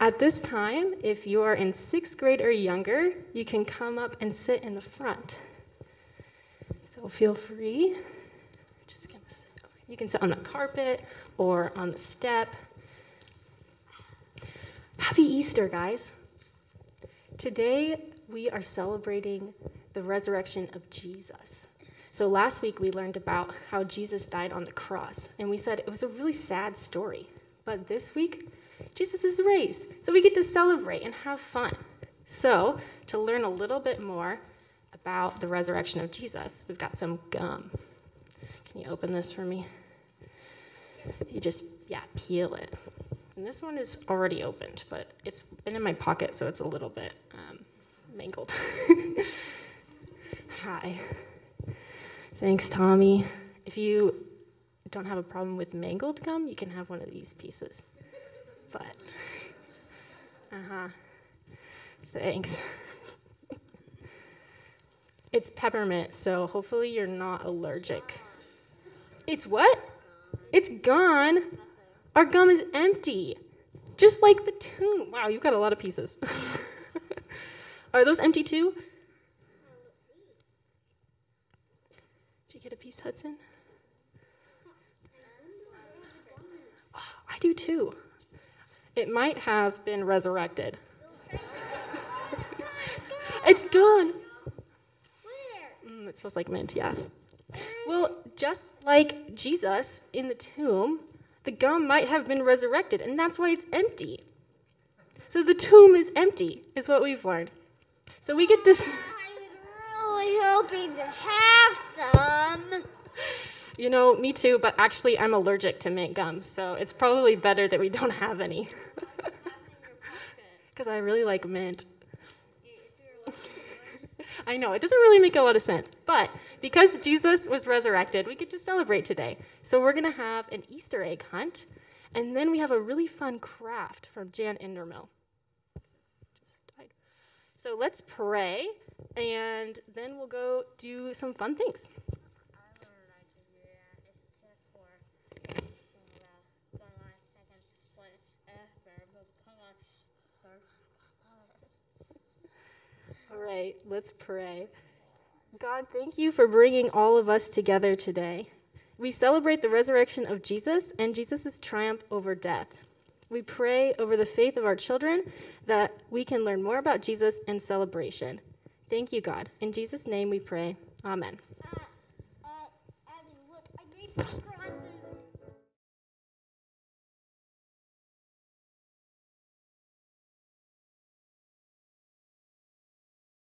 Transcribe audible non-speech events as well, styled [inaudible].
At this time, if you are in sixth grade or younger, you can come up and sit in the front. So feel free. Just gonna sit. You can sit on the carpet or on the step. Happy Easter, guys. Today, we are celebrating the resurrection of Jesus. So last week we learned about how Jesus died on the cross, and we said it was a really sad story. But this week, Jesus is raised, so we get to celebrate and have fun. So, to learn a little bit more about the resurrection of Jesus, we've got some gum. Can you open this for me? You just, yeah, peel it. And this one is already opened, but it's been in my pocket, so it's a little bit um, mangled. [laughs] Hi. Thanks, Tommy. If you don't have a problem with mangled gum, you can have one of these pieces. But, uh huh. Thanks. it's peppermint, so hopefully you're not allergic. It's what? It's gone. Our gum is empty, just like the tomb. Wow, you've got a lot of pieces. [laughs] Are those empty too? Did you get a piece, Hudson? Oh, I do too. It might have been resurrected. [laughs] it's gone. Mm, it smells like mint, yeah. Well, just like Jesus in the tomb, the gum might have been resurrected, and that's why it's empty. So the tomb is empty, is what we've learned. So we get to. I was really hoping to have. You know, me too, but actually, I'm allergic to mint gum, so it's probably better that we don't have any. [laughs] Because I really like mint. I know, it doesn't really make a lot of sense. But because Jesus was resurrected, we get to celebrate today. So we're going to have an Easter egg hunt, and then we have a really fun craft from Jan Endermill. So let's pray, and then we'll go do some fun things. All right, let's pray. God, thank you for bringing all of us together today. We celebrate the resurrection of Jesus and Jesus' triumph over death. We pray over the faith of our children that we can learn more about Jesus and celebration. Thank you, God. In Jesus' name we pray. Amen. Uh, uh, Abby, look,